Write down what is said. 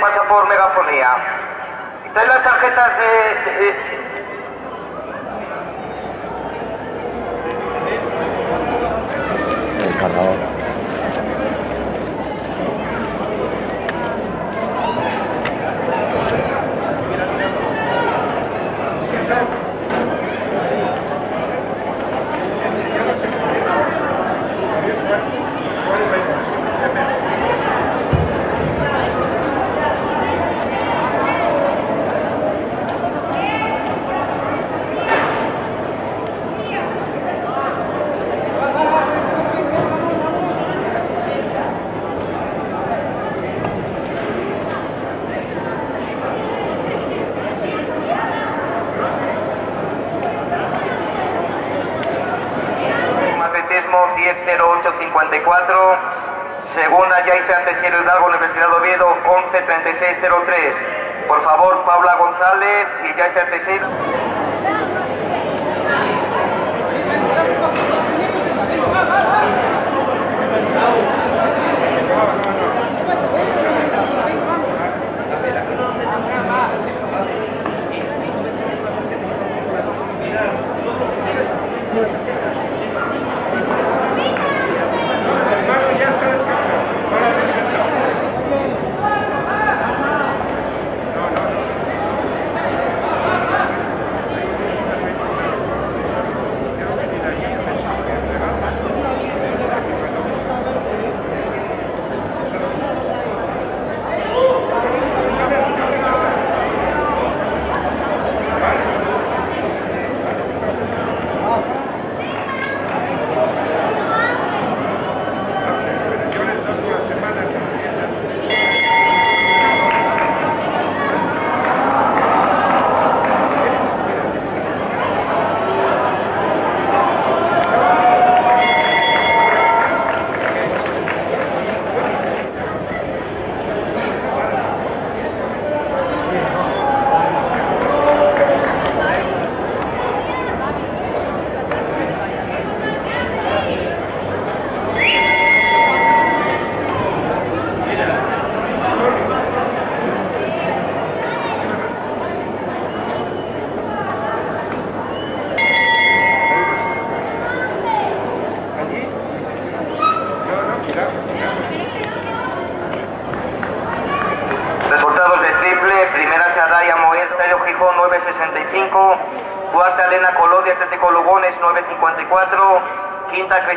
pasa por megafonía. Trae las tarjetas de... de- El cargador. Atletismo 100854. Segunda Yaiza Anteciero Hidalgo, Universidad de Oviedo 113603. Por favor, Paula González y Yaiza Anteciero. Estadio Gijón 965, cuarta Elena Colodia, Atlético Lugones 954, quinta Cristina.